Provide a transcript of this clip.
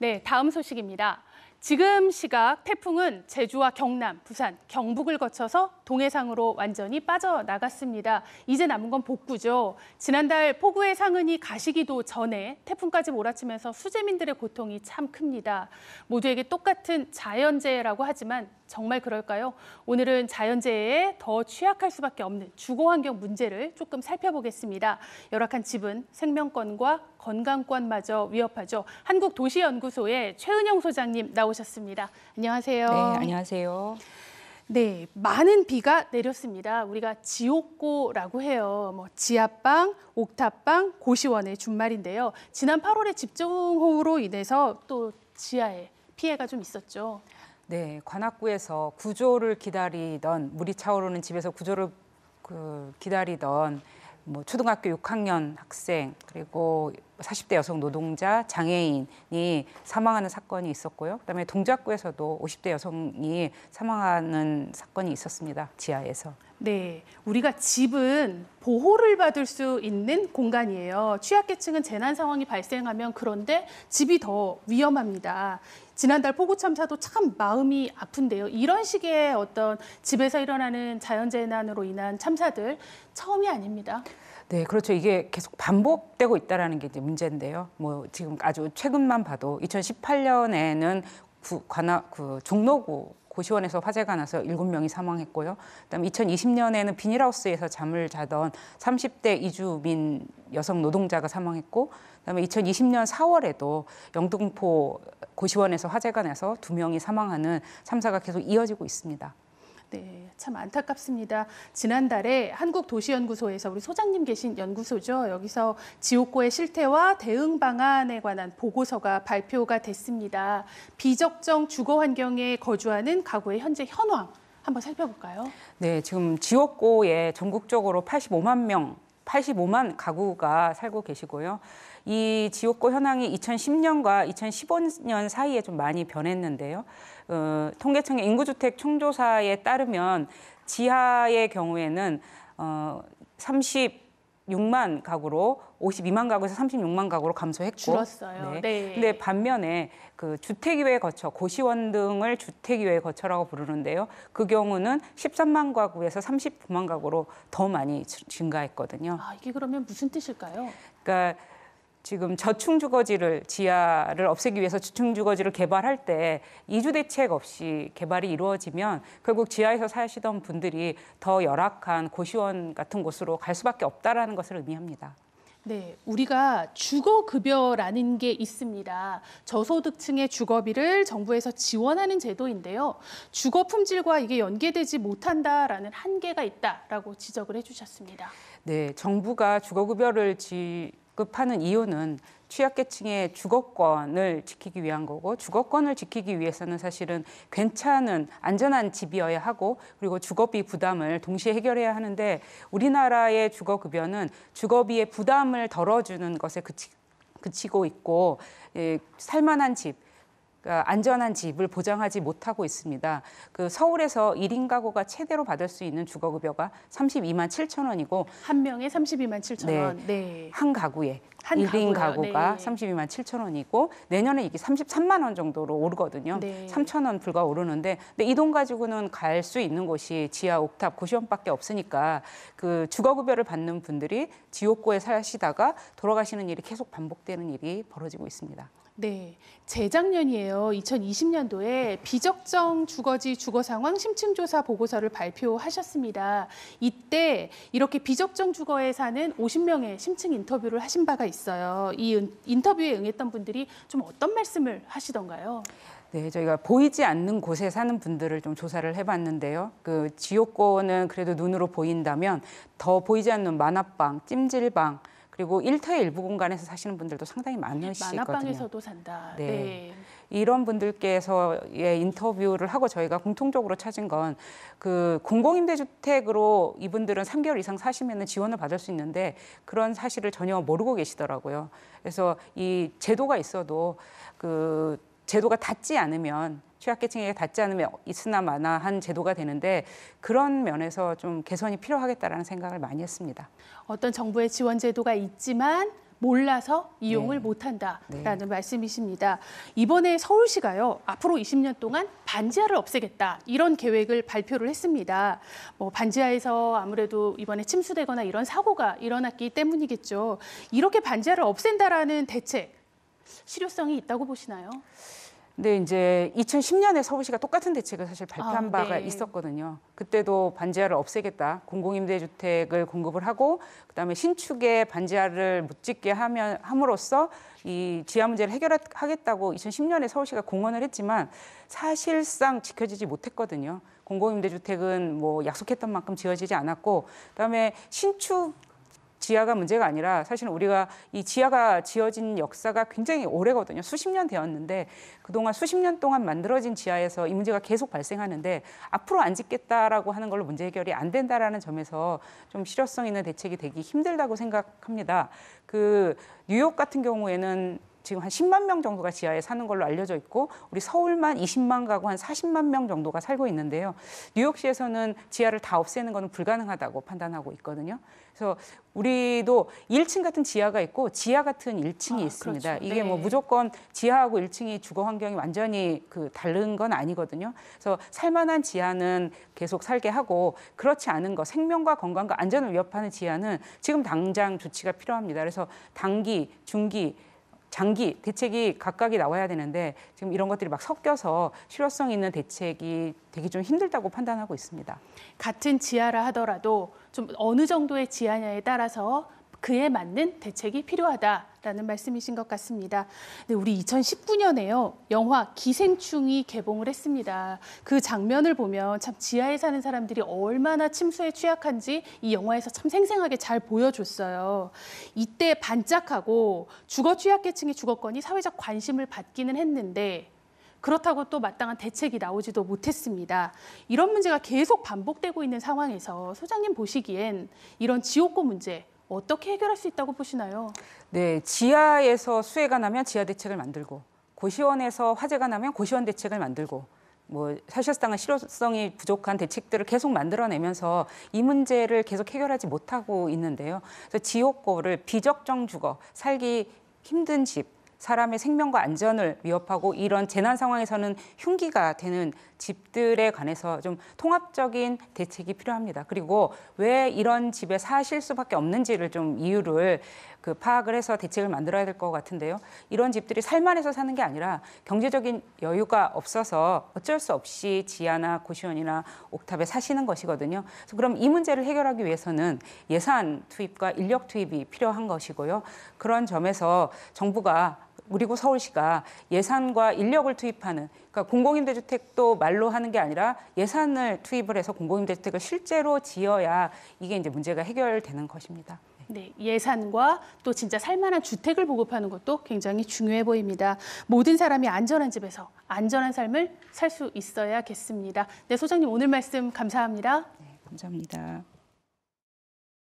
네, 다음 소식입니다. 지금 시각 태풍은 제주와 경남, 부산, 경북을 거쳐서 동해상으로 완전히 빠져나갔습니다. 이제 남은 건 복구죠. 지난달 폭우의 상흔이 가시기도 전에 태풍까지 몰아치면서 수재민들의 고통이 참 큽니다. 모두에게 똑같은 자연재해라고 하지만 정말 그럴까요? 오늘은 자연재해에 더 취약할 수밖에 없는 주거환경 문제를 조금 살펴보겠습니다. 열악한 집은 생명권과 건강권마저 위협하죠. 한국도시연구소의 최은영 소장님 나오셨습니다. 안녕하세요. 네, 안녕하세요. 네, 많은 비가 내렸습니다. 우리가 지옥고라고 해요. 뭐 지하방, 옥탑방, 고시원의 준말인데요. 지난 8월에 집중호우로 인해서 또 지하에 피해가 좀 있었죠. 네, 관악구에서 구조를 기다리던 물이 차오르는 집에서 구조를 그 기다리던 뭐 초등학교 6학년 학생 그리고 40대 여성 노동자 장애인이 사망하는 사건이 있었고요. 그다음에 동작구에서도 50대 여성이 사망하는 사건이 있었습니다. 지하에서. 네, 우리가 집은 보호를 받을 수 있는 공간이에요. 취약계층은 재난 상황이 발생하면 그런데 집이 더 위험합니다. 지난달 폭우 참사도 참 마음이 아픈데요. 이런 식의 어떤 집에서 일어나는 자연재난으로 인한 참사들 처음이 아닙니다. 네, 그렇죠. 이게 계속 반복되고 있다라는 게 이제 문제인데요. 뭐 지금 아주 최근만 봐도 2018년에는 구, 관악 그 종로구 고시원에서 화재가 나서 일곱 명이 사망했고요. 그다음에 2020년에는 비닐하우스에서 잠을 자던 30대 이주민 여성 노동자가 사망했고 그다음에 2020년 4월에도 영등포 고시원에서 화재가 나서 두 명이 사망하는 참사가 계속 이어지고 있습니다. 네, 참 안타깝습니다. 지난달에 한국도시연구소에서 우리 소장님 계신 연구소죠. 여기서 지옥고의 실태와 대응 방안에 관한 보고서가 발표가 됐습니다. 비적정 주거 환경에 거주하는 가구의 현재 현황 한번 살펴볼까요? 네, 지금 지옥고에 전국적으로 85만 명, 85만 가구가 살고 계시고요. 이 지옥고 현황이 2010년과 2015년 사이에 좀 많이 변했는데요. 어, 통계청의 인구주택 총조사에 따르면 지하의 경우에는 어, 36만 가구로 52만 가구에서 36만 가구로 감소했고 줄었어요. 네. 네. 근데 반면에 그 주택이외 거처, 고시원 등을 주택이외 거처라고 부르는데요. 그 경우는 13만 가구에서 39만 가구로 더 많이 증가했거든요. 아, 이게 그러면 무슨 뜻일까요? 그러니까 지금 저층 주거지를 지하를 없애기 위해서 저층 주거지를 개발할 때 이주 대책 없이 개발이 이루어지면 결국 지하에서 사시던 분들이 더 열악한 고시원 같은 곳으로 갈 수밖에 없다라는 것을 의미합니다. 네, 우리가 주거급여라는 게 있습니다. 저소득층의 주거비를 정부에서 지원하는 제도인데요. 주거 품질과 이게 연계되지 못한다라는 한계가 있다라고 지적을 해주셨습니다. 네, 정부가 주거급여를 지 급하는 이유는 취약계층의 주거권을 지키기 위한 거고 주거권을 지키기 위해서는 사실은 괜찮은 안전한 집이어야 하고 그리고 주거비 부담을 동시에 해결해야 하는데 우리나라의 주거급여는 주거비의 부담을 덜어주는 것에 그치, 그치고 있고 예, 살만한 집 안전한 집을 보장하지 못하고 있습니다. 그 서울에서 1인 가구가 최대로 받을 수 있는 주거급여가 32만 7천 원이고 한 명에 32만 7천 원. 네. 네. 한 가구에 한 1인 가구요. 가구가 네. 32만 7천 원이고 내년에 이게 33만 원 정도로 오르거든요. 네. 3천 원 불과 오르는데 근데 이 돈 가지고는 갈 수 있는 곳이 지하 옥탑 고시원밖에 없으니까 그 주거급여를 받는 분들이 지옥고에 사시다가 돌아가시는 일이 계속 반복되는 일이 벌어지고 있습니다. 네, 재작년이에요. 2020년도에 비적정 주거지 주거 상황 심층 조사 보고서를 발표하셨습니다. 이때 이렇게 비적정 주거에 사는 50명의 심층 인터뷰를 하신 바가 있 어요. 이 은- 인터뷰에 응했던 분들이 좀 어떤 말씀을 하시던가요? 네, 저희가 보이지 않는 곳에 사는 분들을 좀 조사를 해봤는데요. 그 지옥고는 그래도 눈으로 보인다면 더 보이지 않는 만화방, 찜질방 그리고 일터의 일부 공간에서 사시는 분들도 상당히 많으시거든요. 만화방에서도 산다. 네. 네. 이런 분들께서의 인터뷰를 하고 저희가 공통적으로 찾은 건 그 공공임대주택으로 이분들은 3개월 이상 사시면 지원을 받을 수 있는데 그런 사실을 전혀 모르고 계시더라고요. 그래서 이 제도가 있어도 그 제도가 닿지 않으면 취약계층에게 닿지 않으면 있으나 마나한 제도가 되는데 그런 면에서 좀 개선이 필요하겠다라는 생각을 많이 했습니다. 어떤 정부의 지원 제도가 있지만 몰라서 이용을 네. 못한다라는 말씀이십니다. 이번에 서울시가요 앞으로 20년 동안 반지하를 없애겠다 이런 계획을 발표를 했습니다. 뭐 반지하에서 아무래도 이번에 침수되거나 이런 사고가 일어났기 때문이겠죠. 이렇게 반지하를 없앤다라는 대책 실효성이 있다고 보시나요? 근데 이제 2010년에 서울시가 똑같은 대책을 사실 발표한 아, 바가 네. 있었거든요. 그때도 반지하를 없애겠다. 공공임대주택을 공급을 하고 그다음에 신축에 반지하를 못 짓게 하면 함으로써 이 지하 문제를 해결하겠다고 2010년에 서울시가 공언을 했지만 사실상 지켜지지 못했거든요. 공공임대주택은 뭐 약속했던 만큼 지어지지 않았고 그다음에 신축 지하가 문제가 아니라 사실은 우리가 이 지하가 지어진 역사가 굉장히 오래거든요. 수십 년 되었는데 그동안 수십 년 동안 만들어진 지하에서 이 문제가 계속 발생하는데 앞으로 안 짓겠다라고 하는 걸로 문제 해결이 안 된다라는 점에서 좀 실효성 있는 대책이 되기 힘들다고 생각합니다. 그 뉴욕 같은 경우에는 지금 한 10만 명 정도가 지하에 사는 걸로 알려져 있고 우리 서울만 20만 가구 한 40만 명 정도가 살고 있는데요. 뉴욕시에서는 지하를 다 없애는 것은 불가능하다고 판단하고 있거든요. 그래서 우리도 1층 같은 지하가 있고 지하 같은 1층이 아, 있습니다. 그렇죠. 이게 뭐 네. 무조건 지하하고 1층이 주거 환경이 완전히 그 다른 건 아니거든요. 그래서 살만한 지하는 계속 살게 하고 그렇지 않은 거 생명과 건강과 안전을 위협하는 지하는 지금 당장 조치가 필요합니다. 그래서 단기, 중기 장기 대책이 각각이 나와야 되는데 지금 이런 것들이 막 섞여서 실효성 있는 대책이 되기 좀 힘들다고 판단하고 있습니다. 같은 지하라 하더라도 좀 어느 정도의 지하냐에 따라서 그에 맞는 대책이 필요하다 라는 말씀이신 것 같습니다. 네, 우리 2019년에요 영화 기생충이 개봉을 했습니다. 그 장면을 보면 참 지하에 사는 사람들이 얼마나 침수에 취약한지 이 영화에서 참 생생하게 잘 보여줬어요. 이때 반짝하고 주거 취약계층의 주거권이 사회적 관심을 받기는 했는데 그렇다고 또 마땅한 대책이 나오지도 못했습니다. 이런 문제가 계속 반복되고 있는 상황에서 소장님 보시기엔 이런 지옥고 문제 어떻게 해결할 수 있다고 보시나요? 네, 지하에서 수해가 나면 지하 대책을 만들고 고시원에서 화재가 나면 고시원 대책을 만들고 뭐 사실상은 실효성이 부족한 대책들을 계속 만들어내면서 이 문제를 계속 해결하지 못하고 있는데요. 그래서 지옥고를 비적정 주거, 살기 힘든 집, 사람의 생명과 안전을 위협하고 이런 재난 상황에서는 흉기가 되는 집들에 관해서 좀 통합적인 대책이 필요합니다. 그리고 왜 이런 집에 사실 수밖에 없는지를 좀 이유를 그 파악을 해서 대책을 만들어야 될 것 같은데요. 이런 집들이 살만해서 사는 게 아니라 경제적인 여유가 없어서 어쩔 수 없이 지하나 고시원이나 옥탑에 사시는 것이거든요. 그래서 그럼 이 문제를 해결하기 위해서는 예산 투입과 인력 투입이 필요한 것이고요. 그런 점에서 정부가 그리고 서울시가 예산과 인력을 투입하는 그러니까 공공임대주택도 말로 하는 게 아니라 예산을 투입을 해서 공공임대주택을 실제로 지어야 이게 이제 문제가 해결되는 것입니다. 네, 예산과 또 진짜 살만한 주택을 보급하는 것도 굉장히 중요해 보입니다. 모든 사람이 안전한 집에서 안전한 삶을 살 수 있어야겠습니다. 네, 소장님 오늘 말씀 감사합니다. 네, 감사합니다.